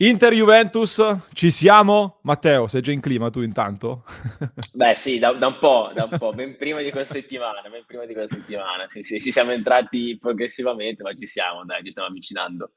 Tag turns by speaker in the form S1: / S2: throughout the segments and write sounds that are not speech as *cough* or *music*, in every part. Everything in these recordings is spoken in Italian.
S1: Inter Juventus, ci siamo? Matteo, sei già in clima tu intanto? *laughs*
S2: Beh sì, da, da, un po', da un po', ben prima di questa settimana, ben prima di questa settimana, sì, sì, ci siamo entrati progressivamente, ma ci siamo, dai, ci stiamo avvicinando.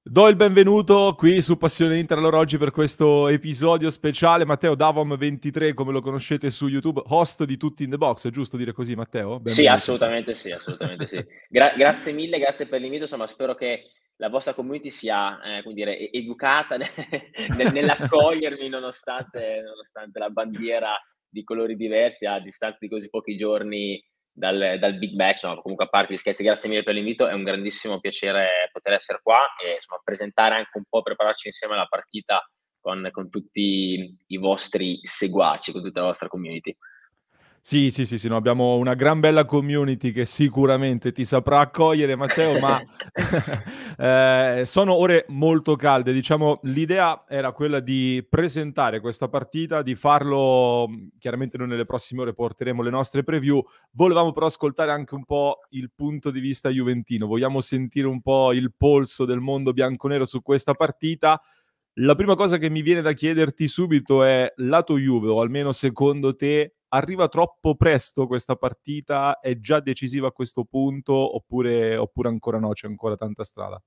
S1: Do il benvenuto qui su Passione Inter allora oggi per questo episodio speciale. Matteo Davom23, come lo conoscete su YouTube, host di Tutti in the Box, è giusto dire così Matteo?
S2: Benvenuto. Sì, assolutamente sì, assolutamente sì. Gra- grazie mille, grazie per l'invito, insomma spero che la vostra community sia eh, come dire, educata *laughs* nell'accogliermi nonostante, nonostante, la bandiera di colori diversi a distanza di così pochi giorni dal, dal big match. No, comunque a parte gli scherzi, grazie mille per l'invito, è un grandissimo piacere poter essere qua e insomma, presentare anche un po', prepararci insieme alla partita con, con tutti i vostri seguaci, con tutta la vostra community.
S1: Sì, sì, sì, sì no, abbiamo una gran bella community che sicuramente ti saprà accogliere, Matteo, ma *laughs* eh, sono ore molto calde. Diciamo, l'idea era quella di presentare questa partita, di farlo, chiaramente noi nelle prossime ore porteremo le nostre preview, volevamo però ascoltare anche un po' il punto di vista juventino, vogliamo sentire un po' il polso del mondo bianconero su questa partita. La prima cosa che mi viene da chiederti subito è lato Juve, o almeno secondo te arriva troppo presto questa partita? È già decisiva a questo punto oppure, oppure ancora no? C'è ancora tanta strada?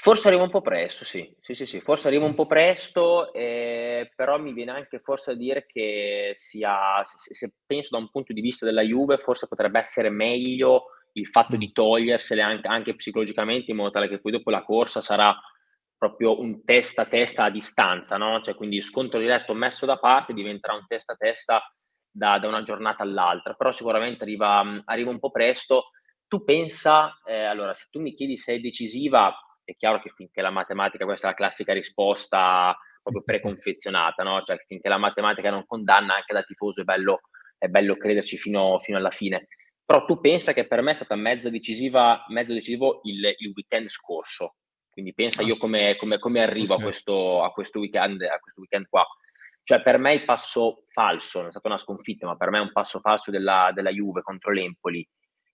S2: Forse arriva un po' presto, sì, sì, sì, sì. forse arriva un po' presto, eh, però mi viene anche forse a dire che sia, se, se, penso da un punto di vista della Juve, forse potrebbe essere meglio il fatto di togliersele anche, anche psicologicamente in modo tale che poi dopo la corsa sarà proprio un testa a testa a distanza, no? Cioè, quindi scontro diretto messo da parte diventerà un testa a testa da, da una giornata all'altra, però sicuramente arriva, arriva un po' presto. Tu pensa, eh, allora, se tu mi chiedi se è decisiva, è chiaro che finché la matematica, questa è la classica risposta proprio preconfezionata, no? Cioè, finché la matematica non condanna, anche da tifoso è bello, è bello crederci fino, fino alla fine. Però tu pensa che per me è stata mezzo decisiva, mezzo decisivo il, il weekend scorso, quindi pensa io ah. come, come, come arrivo okay. a, questo, a, questo weekend, a questo weekend qua. Cioè per me il passo falso, non è stata una sconfitta, ma per me è un passo falso della, della Juve contro l'Empoli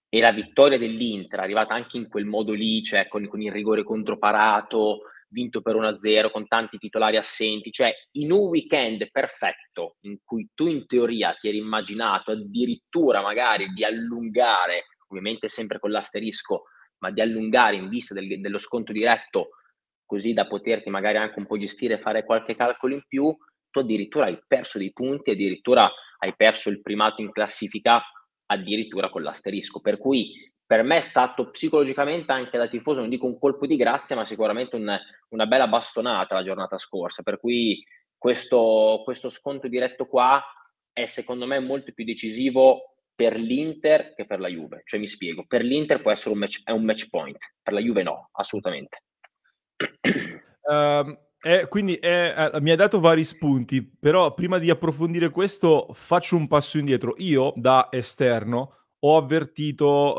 S2: e la vittoria dell'Inter, arrivata anche in quel modo lì, cioè con, con il rigore controparato, vinto per 1-0, con tanti titolari assenti, cioè in un weekend perfetto in cui tu in teoria ti eri immaginato addirittura magari di allungare, ovviamente sempre con l'asterisco, ma di allungare in vista del, dello sconto diretto, così da poterti magari anche un po' gestire e fare qualche calcolo in più, tu addirittura hai perso dei punti, addirittura hai perso il primato in classifica addirittura con l'asterisco. Per cui per me è stato psicologicamente anche da tifoso, non dico un colpo di grazia, ma sicuramente un, una bella bastonata la giornata scorsa. Per cui questo, questo sconto diretto qua è secondo me molto più decisivo per l'Inter che per la Juve. Cioè mi spiego, per l'Inter può essere un match, un match point, per la Juve no, assolutamente. *clears throat*
S1: Uh, eh, quindi eh, mi hai dato vari spunti, però prima di approfondire questo faccio un passo indietro. Io da esterno ho avvertito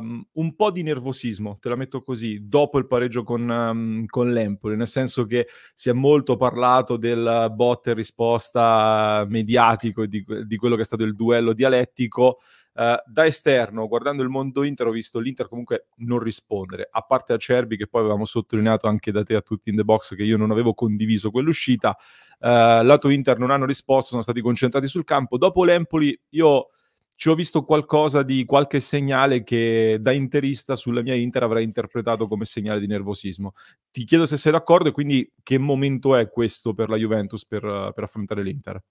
S1: um, un po' di nervosismo, te la metto così, dopo il pareggio con, um, con l'Empoli, nel senso che si è molto parlato del bot e risposta mediatico di, di quello che è stato il duello dialettico. Uh, da esterno, guardando il mondo Inter, ho visto l'Inter comunque non rispondere, a parte Acerbi che poi avevamo sottolineato anche da te a tutti in the box che io non avevo condiviso quell'uscita. Uh, lato Inter non hanno risposto, sono stati concentrati sul campo. Dopo l'Empoli io ci ho visto qualcosa di qualche segnale che da interista sulla mia Inter avrei interpretato come segnale di nervosismo. Ti chiedo se sei d'accordo e quindi che momento è questo per la Juventus per, per affrontare l'Inter?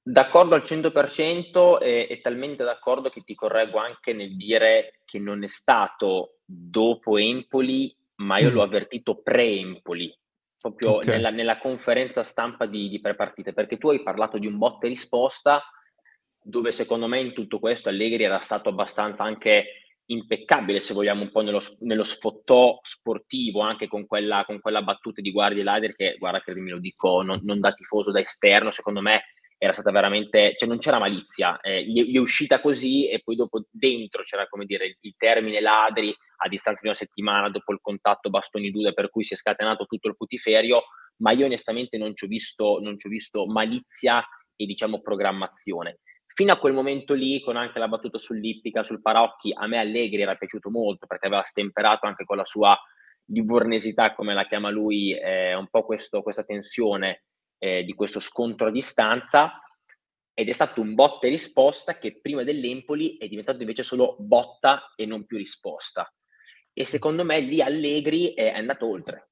S2: D'accordo al 100% e, e talmente d'accordo che ti correggo anche nel dire che non è stato dopo Empoli, ma io mm. l'ho avvertito pre-Empoli, proprio okay. nella, nella, conferenza stampa di, di pre-partite, perché tu hai parlato di un botte risposta dove secondo me in tutto questo Allegri era stato abbastanza anche impeccabile, se vogliamo, un po' nello, nello sfottò sportivo, anche con quella, con quella battuta di Guardia Lader che, guarda, credimi, lo dico non, non, da tifoso, da esterno, secondo me era stata veramente, cioè non c'era malizia, eh, gli, gli, è uscita così e poi dopo dentro c'era, come dire, il, termine ladri a distanza di una settimana dopo il contatto bastoni dude per cui si è scatenato tutto il putiferio, ma io onestamente non ci ho visto, non ci ho visto malizia e diciamo programmazione fino a quel momento lì, con anche la battuta sull'ippica, sul Parocchi, a me Allegri era piaciuto molto perché aveva stemperato anche con la sua livornesità, come la chiama lui, eh, un po' questo, questa tensione eh, di questo scontro a distanza ed è stato un botta e risposta che prima dell'Empoli è diventato invece solo botta e non più risposta. E secondo me lì Allegri è andato oltre.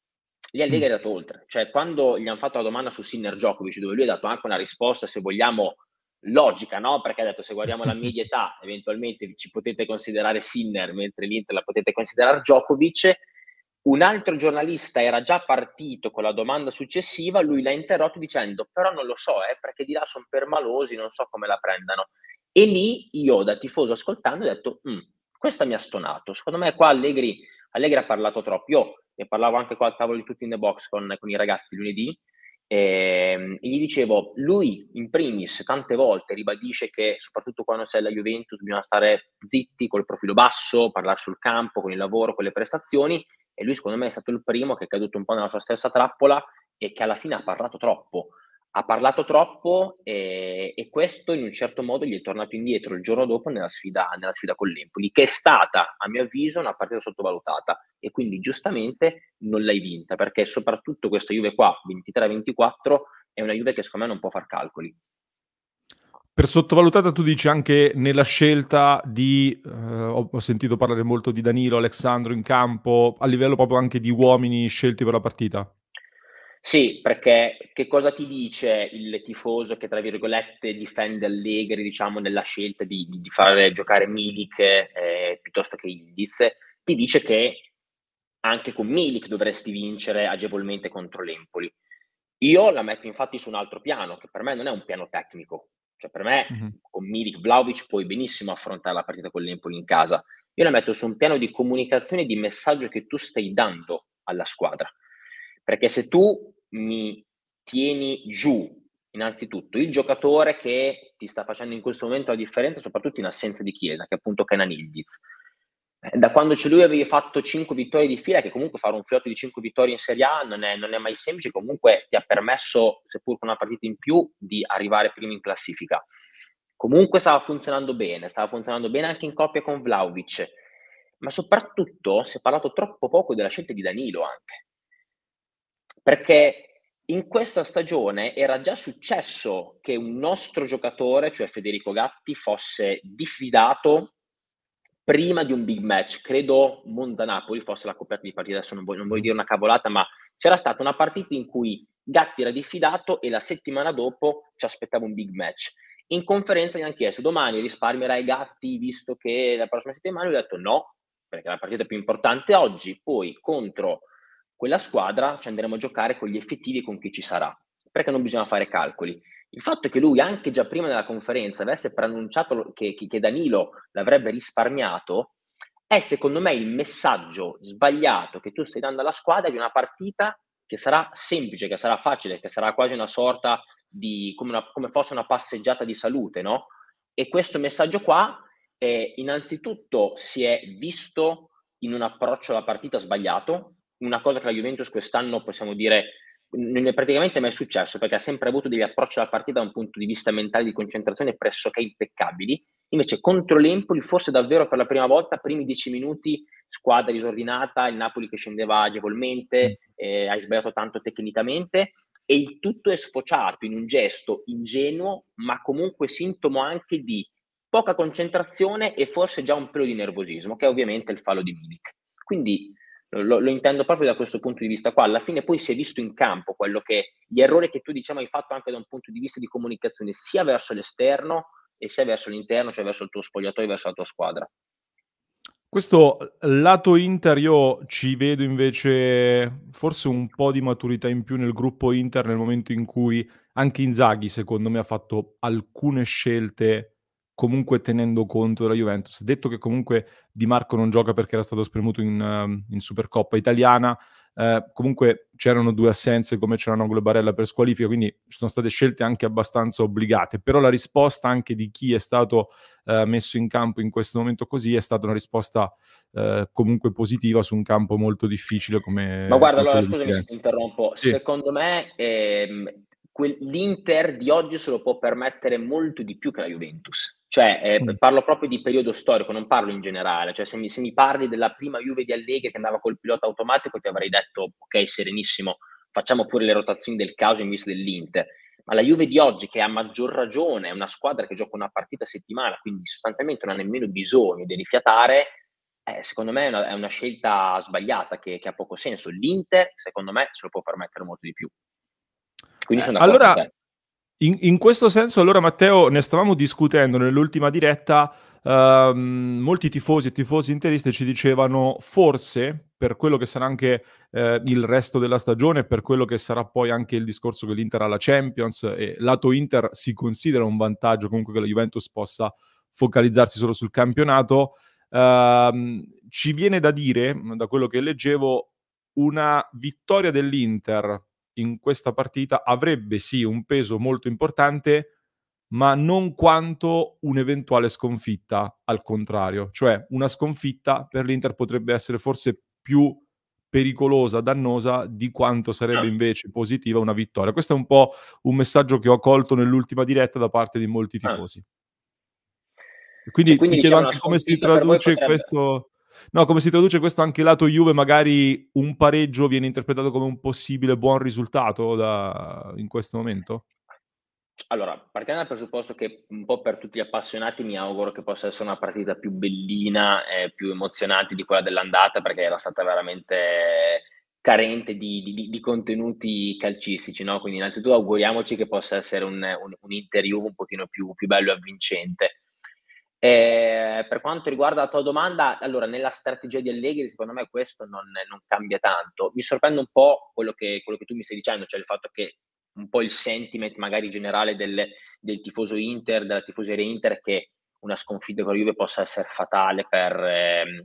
S2: Lì Allegri è andato oltre. Cioè, quando gli hanno fatto la domanda su Sinner Djokovic, dove lui ha dato anche una risposta, se vogliamo, logica, no? Perché ha detto se guardiamo la *laughs* media età, eventualmente ci potete considerare Sinner, mentre l'Inter la potete considerare Djokovic un altro giornalista era già partito con la domanda successiva, lui l'ha interrotto dicendo però non lo so, eh, perché di là sono permalosi, non so come la prendano. E lì io da tifoso ascoltando ho detto, mm, questa mi ha stonato, secondo me qua Allegri, Allegri ha parlato troppo, io ne parlavo anche qua al tavolo di tutti in the box con, con i ragazzi lunedì, e, ehm, e gli dicevo, lui in primis tante volte ribadisce che soprattutto quando sei alla Juventus bisogna stare zitti col profilo basso, parlare sul campo, con il lavoro, con le prestazioni, e lui secondo me è stato il primo che è caduto un po' nella sua stessa trappola e che alla fine ha parlato troppo. Ha parlato troppo e, e questo in un certo modo gli è tornato indietro il giorno dopo nella sfida, nella sfida con l'Empoli, che è stata, a mio avviso, una partita sottovalutata e quindi giustamente non l'hai vinta, perché soprattutto questa Juve qua, 23-24, è una Juve che secondo me non può far calcoli.
S1: Per sottovalutata tu dici anche nella scelta di, eh, ho, sentito parlare molto di Danilo, Alessandro in campo, a livello proprio anche di uomini scelti per la partita.
S2: Sì, perché che cosa ti dice il tifoso che, tra virgolette, difende Allegri, diciamo, nella scelta di, di, fare giocare Milik eh, piuttosto che Ildiz? Ti dice che anche con Milik dovresti vincere agevolmente contro l'Empoli. Io la metto infatti su un altro piano, che per me non è un piano tecnico, cioè per me mm-hmm. con Milik Vlaovic puoi benissimo affrontare la partita con l'Empoli in casa. Io la metto su un piano di comunicazione e di messaggio che tu stai dando alla squadra. Perché se tu mi tieni giù, innanzitutto, il giocatore che ti sta facendo in questo momento la differenza, soprattutto in assenza di Chiesa, che è appunto Kenan Ildiz, eh, da quando c'è lui avevi fatto 5 vittorie di fila, che comunque fare un filotto di 5 vittorie in Serie A non è, non è, mai semplice, comunque ti ha permesso, seppur con una partita in più, di arrivare prima in classifica. Comunque stava funzionando bene, stava funzionando bene anche in coppia con Vlaovic, ma soprattutto si è parlato troppo poco della scelta di Danilo anche, perché in questa stagione era già successo che un nostro giocatore, cioè Federico Gatti, fosse diffidato prima di un big match, credo Monza-Napoli fosse la coperta di partita, adesso non voglio, non voglio dire una cavolata, ma c'era stata una partita in cui Gatti era diffidato e la settimana dopo ci aspettava un big match. In conferenza gli hanno chiesto domani risparmierai Gatti visto che la prossima settimana? Lui ha detto no, perché la partita più importante oggi, poi contro quella squadra ci andremo a giocare con gli effettivi e con chi ci sarà, perché non bisogna fare calcoli. Il fatto che lui, anche già prima della conferenza, avesse preannunciato che, che, Danilo l'avrebbe risparmiato, è secondo me il messaggio sbagliato che tu stai dando alla squadra di una partita che sarà semplice, che sarà facile, che sarà quasi una sorta di come, una, come fosse una passeggiata di salute, no? E questo messaggio qua, eh, innanzitutto, si è visto in un approccio alla partita sbagliato, una cosa che la Juventus quest'anno possiamo dire non è praticamente mai successo perché ha sempre avuto degli approcci alla partita da un punto di vista mentale di concentrazione pressoché impeccabili. Invece contro l'Empoli, forse davvero per la prima volta, primi dieci minuti, squadra disordinata, il Napoli che scendeva agevolmente, mm. eh, hai sbagliato tanto tecnicamente e il tutto è sfociato in un gesto ingenuo, ma comunque sintomo anche di poca concentrazione e forse già un pelo di nervosismo, che è ovviamente il fallo di Milik. Quindi lo, lo, intendo proprio da questo punto di vista qua. Alla fine poi si è visto in campo quello che gli errori che tu diciamo hai fatto anche da un punto di vista di comunicazione sia verso l'esterno e sia verso l'interno, cioè verso il tuo spogliatoio, verso la tua squadra.
S1: Questo lato Inter io ci vedo invece forse un po' di maturità in più nel gruppo Inter nel momento in cui anche Inzaghi secondo me ha fatto alcune scelte comunque tenendo conto della Juventus. Detto che comunque Di Marco non gioca perché era stato spremuto in, uh, in Supercoppa italiana, uh, comunque c'erano due assenze come c'erano e Barella per squalifica, quindi ci sono state scelte anche abbastanza obbligate, però la risposta anche di chi è stato uh, messo in campo in questo momento così è stata una risposta comunque positiva su un campo molto difficile come...
S2: Ma guarda, allora scusami se ti interrompo, sì. secondo me ehm, l'Inter di oggi se lo può permettere molto di più che la Juventus Cioè, eh, mm. parlo proprio di periodo storico, non parlo in generale. Cioè, se mi, se mi, parli della prima Juve di Allegri che andava col pilota automatico, ti avrei detto, ok, serenissimo, facciamo pure le rotazioni del caso in vista dell'Inter. Ma la Juve di oggi, che a maggior ragione è una squadra che gioca una partita a settimana, quindi sostanzialmente non ha nemmeno bisogno di rifiatare, eh, secondo me è una, è una, scelta sbagliata che, che, ha poco senso. L'Inter, secondo me, se lo può permettere molto di più.
S1: Quindi sono d'accordo allora, in, in, questo senso, allora, Matteo, ne stavamo discutendo nell'ultima diretta. Uh, molti tifosi e tifosi interisti ci dicevano forse per quello che sarà anche uh, il resto della stagione, per quello che sarà poi anche il discorso che l'Inter ha la Champions e lato Inter si considera un vantaggio comunque che la Juventus possa focalizzarsi solo sul campionato. Uh, ci viene da dire, da quello che leggevo, una vittoria dell'Inter in questa partita avrebbe sì un peso molto importante, ma non quanto un'eventuale sconfitta, al contrario. Cioè una sconfitta per l'Inter potrebbe essere forse più pericolosa, dannosa di quanto sarebbe ah. invece positiva una vittoria. Questo è un po' un messaggio che ho colto nell'ultima diretta da parte di molti ah. tifosi. Quindi, quindi ti chiedo diciamo anche come si traduce potrebbe... questo No, come si traduce questo anche lato Juve, magari un pareggio viene interpretato come un possibile buon risultato da, in questo momento?
S2: Allora, partiamo dal presupposto che un po' per tutti gli appassionati mi auguro che possa essere una partita più bellina e più emozionante di quella dell'andata perché era stata veramente carente di, di, di contenuti calcistici, no? Quindi innanzitutto auguriamoci che possa essere un, un, un Inter Juve un pochino più, più bello e avvincente. Eh, per quanto riguarda la tua domanda, allora nella strategia di Allegri secondo me questo non, non cambia tanto. Mi sorprende un po' quello che, quello che, tu mi stai dicendo, cioè il fatto che un po' il sentiment magari generale del, del tifoso Inter, della tifoseria Inter, che una sconfitta con la Juve possa essere fatale per, ehm,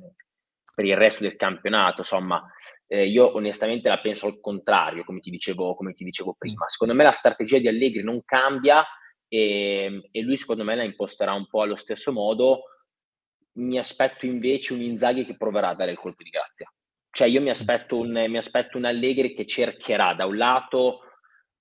S2: per il resto del campionato. Insomma, eh, io onestamente la penso al contrario, come ti, dicevo, come ti dicevo prima. Secondo me la strategia di Allegri non cambia e, ehm, e lui secondo me la imposterà un po' allo stesso modo. Mi aspetto invece un Inzaghi che proverà a dare il colpo di grazia. Cioè io mi aspetto un, mi aspetto un Allegri che cercherà da un lato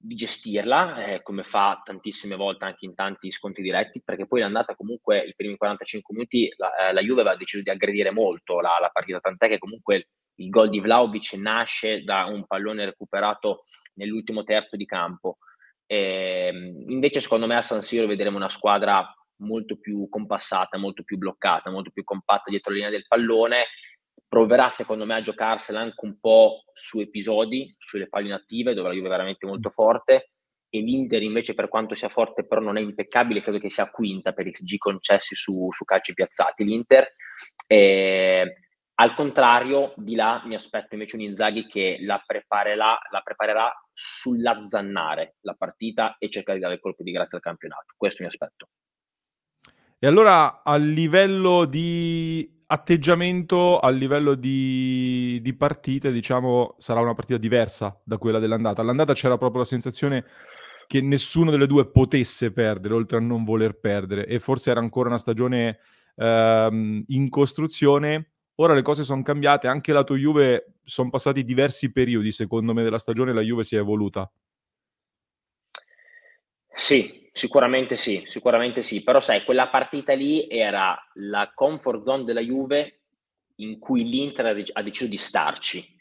S2: di gestirla, eh, come fa tantissime volte anche in tanti scontri diretti, perché poi l'andata comunque, i primi 45 minuti, la, eh, la Juve aveva deciso di aggredire molto la, la, partita, tant'è che comunque il gol di Vlaovic nasce da un pallone recuperato nell'ultimo terzo di campo. E, ehm, invece, secondo me, a San Siro vedremo una squadra molto più compassata, molto più bloccata, molto più compatta dietro la linea del pallone. Proverà, secondo me, a giocarsela anche un po' su episodi, sulle palline attive, dove la Juve è veramente molto forte. E l'Inter, invece, per quanto sia forte, però non è impeccabile, credo che sia quinta per XG concessi su, su calci piazzati. L'Inter. E, al contrario, di là mi aspetto invece un Inzaghi che la preparerà, la preparerà sull'azzannare la partita e cercare di dare il colpo di grazia al campionato. Questo mi aspetto.
S1: E allora a livello di atteggiamento, a livello di, di partite, diciamo, sarà una partita diversa da quella dell'andata. All'andata c'era proprio la sensazione che nessuno delle due potesse perdere, oltre a non voler perdere, e forse era ancora una stagione ehm, in costruzione Ora le cose sono cambiate, anche lato Juve sono passati diversi periodi, secondo me, della stagione la Juve si è evoluta.
S2: Sì, sicuramente sì, sicuramente sì, però sai, quella partita lì era la comfort zone della Juve in cui l'Inter ha deciso di starci.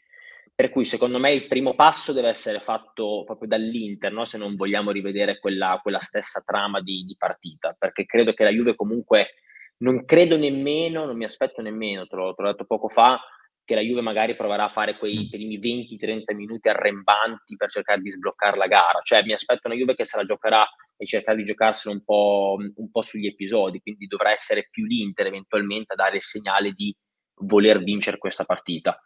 S2: Per cui secondo me il primo passo deve essere fatto proprio dall'Inter, no? se non vogliamo rivedere quella, quella stessa trama di, di partita, perché credo che la Juve comunque non credo nemmeno, non mi aspetto nemmeno, te l'ho, te l'ho detto poco fa, che la Juve magari proverà a fare quei mm. primi 20-30 minuti arrembanti per cercare di sbloccare la gara. Cioè mi aspetto una Juve che se la giocherà e cercherà di giocarsela un po', un po' sugli episodi, quindi dovrà essere più l'Inter eventualmente a dare il segnale di voler vincere questa partita.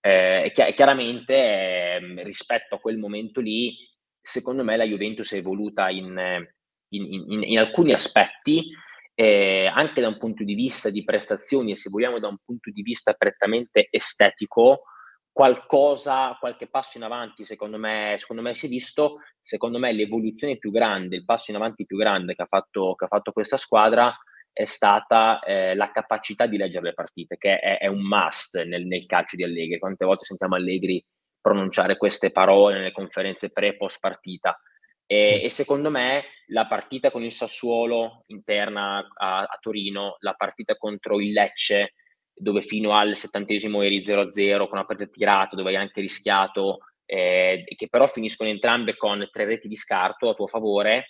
S2: Eh, e chiaramente eh, rispetto a quel momento lì, secondo me la Juventus è evoluta in, in, in, in alcuni aspetti, eh, anche da un punto di vista di prestazioni e se vogliamo da un punto di vista prettamente estetico, qualcosa, qualche passo in avanti secondo me, secondo me si è visto, secondo me l'evoluzione più grande, il passo in avanti più grande che ha fatto, che ha fatto questa squadra è stata eh, la capacità di leggere le partite, che è, è un must nel, nel, calcio di Allegri. Quante volte sentiamo Allegri pronunciare queste parole nelle conferenze pre-post partita? E, sì. e, secondo me la partita con il Sassuolo interna a, a, Torino, la partita contro il Lecce, dove fino al settantesimo eri 0-0 con una partita tirata, dove hai anche rischiato, eh, che però finiscono entrambe con tre reti di scarto a tuo favore,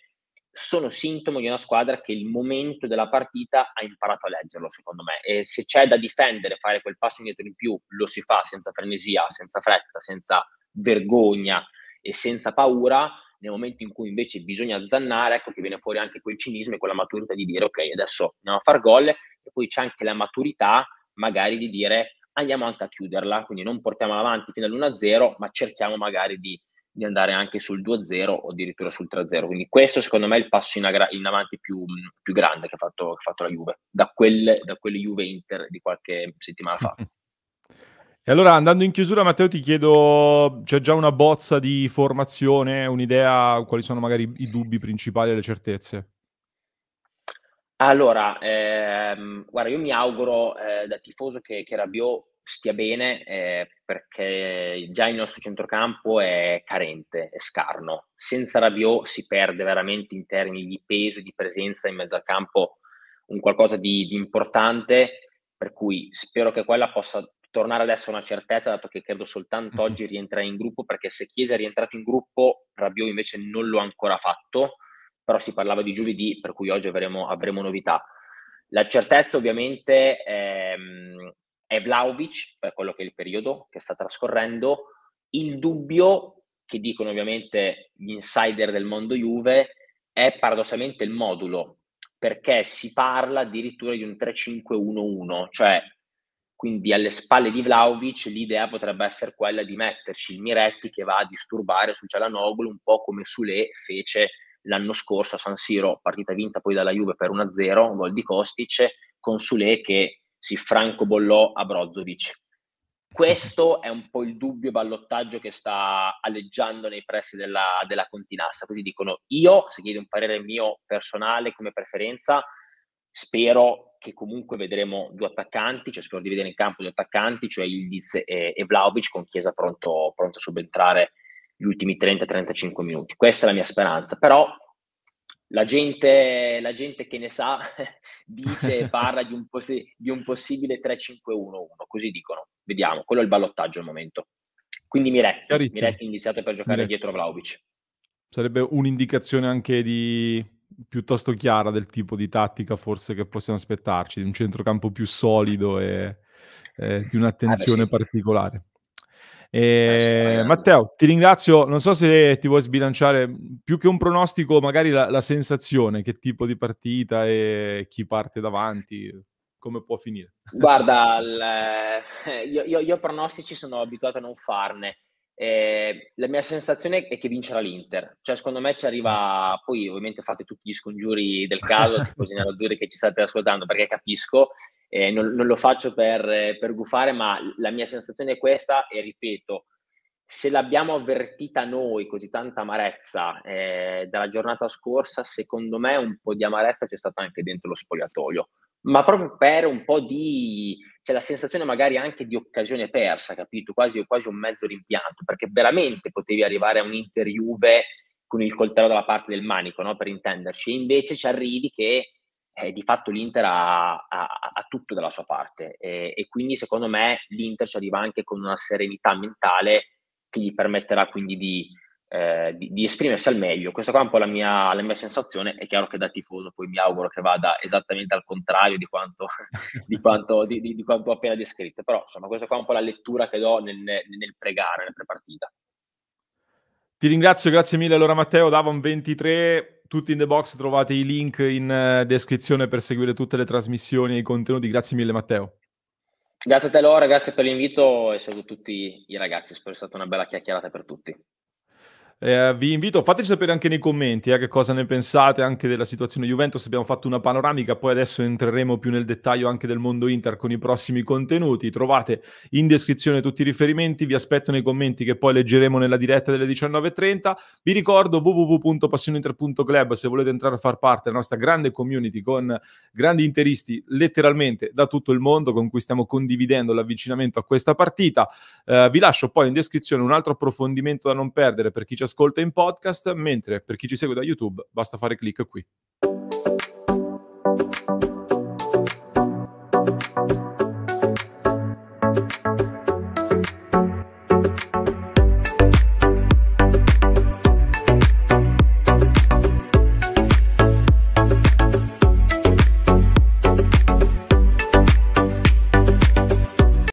S2: sono sintomo di una squadra che il momento della partita ha imparato a leggerlo, secondo me. E se c'è da difendere, fare quel passo indietro in più, lo si fa senza frenesia, senza fretta, senza vergogna e senza paura. Nel momento in cui invece bisogna zannare, ecco che viene fuori anche quel cinismo e quella maturità di dire ok, adesso andiamo a far gol e poi c'è anche la maturità magari di dire andiamo anche a chiuderla, quindi non portiamola avanti fino all'1-0, ma cerchiamo magari di di andare anche sul 2-0 o addirittura sul 3-0. Quindi questo secondo me è il passo in, agra- in avanti più, più, grande che ha, fatto, che ha, fatto, la Juve, da quelle, da quelle Juve-Inter di qualche settimana fa. *laughs*
S1: E allora andando in chiusura Matteo ti chiedo, c'è già una bozza di formazione, un'idea, quali sono magari i dubbi principali e le certezze?
S2: Allora, ehm, guarda, io mi auguro eh, da tifoso che, che Rabiot stia bene eh, perché già il nostro centrocampo è carente, è scarno. Senza Rabiot si perde veramente in termini di peso e di presenza in mezzo al campo un qualcosa di, di importante, per cui spero che quella possa tornare adesso una certezza, dato che credo soltanto mm-hmm. oggi rientrare in gruppo, perché se Chiesa è rientrato in gruppo, Rabiot invece non lo ha ancora fatto, però si parlava di giovedì, per cui oggi avremo, avremo novità. La certezza ovviamente ehm, è Vlaovic, per quello che è il periodo che sta trascorrendo. Il dubbio, che dicono ovviamente gli insider del mondo Juve, è paradossalmente il modulo, perché si parla addirittura di un 3-5-1-1, cioè quindi alle spalle di Vlaovic l'idea potrebbe essere quella di metterci il Miretti che va a disturbare su Cialanoglu un po' come Sule fece l'anno scorso a San Siro, partita vinta poi dalla Juve per 1-0, gol di Kostic, con Sule che si francobollò a Brozovic. Questo è un po' il dubbio ballottaggio che sta alleggiando nei pressi della, della Continassa. Quindi dicono, io, se chiedi un parere mio personale come preferenza, spero che comunque vedremo due attaccanti, cioè spero di vedere in campo due attaccanti, cioè Ildiz e, e Vlaovic, con Chiesa pronto, pronto a subentrare gli ultimi 30-35 minuti. Questa è la mia speranza. Però la gente, la gente che ne sa *laughs* dice e *laughs* parla di un, possi- di un possibile 3-5-1-1, così dicono. Vediamo, quello è il ballottaggio al momento. Quindi Miretti, Miretti iniziato per giocare Miretti. dietro Vlaovic.
S1: Sarebbe un'indicazione anche di piuttosto chiara del tipo di tattica forse che possiamo aspettarci, di un centrocampo più solido e eh, di un'attenzione ah, sì. particolare. Eh, Matteo, ti ringrazio. Non so se ti vuoi sbilanciare più che un pronostico, magari la, la sensazione, che tipo di partita e chi parte davanti, come può finire.
S2: Guarda, il, eh, io, io, io pronostici sono abituato a non farne. Eh, la mia sensazione è che vincerà l'Inter, cioè secondo me ci arriva, poi ovviamente fate tutti gli scongiuri del *laughs* caso, tifosi nerazzurri che ci state ascoltando, perché capisco, eh, non, non, lo faccio per, per gufare, ma la mia sensazione è questa e ripeto, se l'abbiamo avvertita noi così tanta amarezza eh, dalla giornata scorsa, secondo me un po' di amarezza c'è stata anche dentro lo spogliatoio. Ma proprio per un po' di, c'è la sensazione magari anche di occasione persa, capito? Quasi, quasi un mezzo rimpianto, perché veramente potevi arrivare a un Inter con il coltello dalla parte del manico, no? per intenderci, invece ci arrivi che eh, di fatto l'Inter ha, ha, ha, tutto dalla sua parte e, e quindi secondo me l'Inter ci arriva anche con una serenità mentale che gli permetterà quindi di, eh, di, di, esprimersi al meglio. Questa qua è un po' la mia, la mia, sensazione. È chiaro che da tifoso poi mi auguro che vada esattamente al contrario di quanto, *laughs* di quanto, di, di quanto ho appena descritto. Però insomma, questa qua è un po' la lettura che do nel, nel pregare, nel prepartita.
S1: Ti ringrazio, grazie mille allora Matteo, Davon 23, tutti in the box, trovate i link in uh, descrizione per seguire tutte le trasmissioni e i contenuti, grazie mille Matteo.
S2: Grazie a te Laura, grazie per l'invito e saluto tutti i ragazzi, spero sia stata una bella chiacchierata per tutti.
S1: Eh, vi invito, fateci sapere anche nei commenti eh, che cosa ne pensate anche della situazione Juventus. Abbiamo fatto una panoramica, poi adesso entreremo più nel dettaglio anche del mondo Inter con i prossimi contenuti. Trovate in descrizione tutti i riferimenti, vi aspetto nei commenti che poi leggeremo nella diretta delle 19.30. Vi ricordo www.passioninter.club se volete entrare a far parte della nostra grande community con grandi interisti letteralmente da tutto il mondo con cui stiamo condividendo l'avvicinamento a questa partita. Eh, vi lascio poi in descrizione un altro approfondimento da non perdere per chi ci ascolta in podcast, mentre per chi ci segue da YouTube basta fare clic qui.